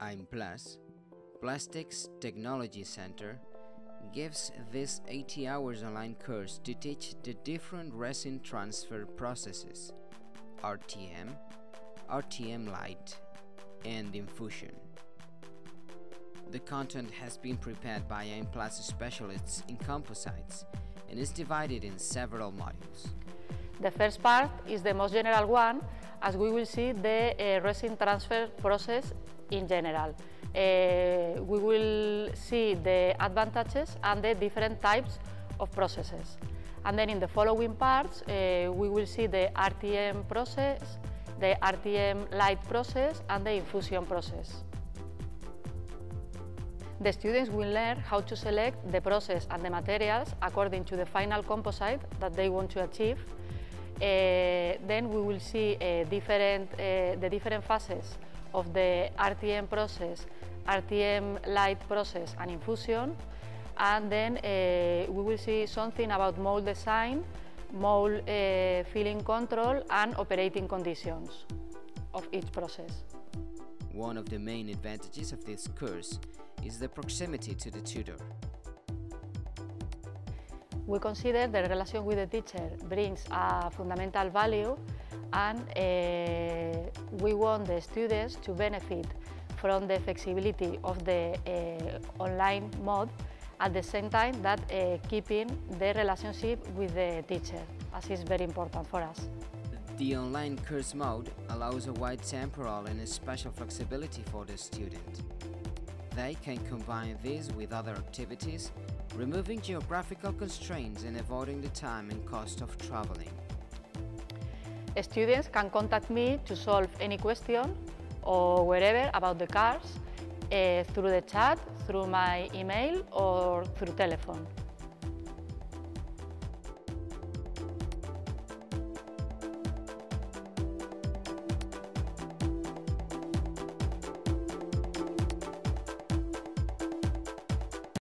AIMPLAS, Plastics Technology Center, gives this 80 hours online course to teach the different resin transfer processes RTM, RTM Light, and infusion. The content has been prepared by AIMPLAS specialists in composites and is divided in several modules. The first part is the most general one, as we will see the uh, resin transfer process in general. Uh, we will see the advantages and the different types of processes. And then in the following parts, uh, we will see the RTM process, the RTM light process and the infusion process. The students will learn how to select the process and the materials according to the final composite that they want to achieve. Uh, then we will see uh, different, uh, the different phases of the RTM process, RTM light process and infusion. And then we will see something about mold design, mold filling control and operating conditions of each process. One of the main advantages of this course is the proximity to the tutor. We consider the relation with the teacher brings a fundamental value and uh, we want the students to benefit from the flexibility of the uh, online mode at the same time that uh, keeping the relationship with the teacher, as is very important for us. The online course mode allows a wide temporal and a special flexibility for the student. They can combine these with other activities, removing geographical constraints and avoiding the time and cost of traveling. Students can contact me to solve any question or wherever about the cars uh, through the chat, through my email or through telephone.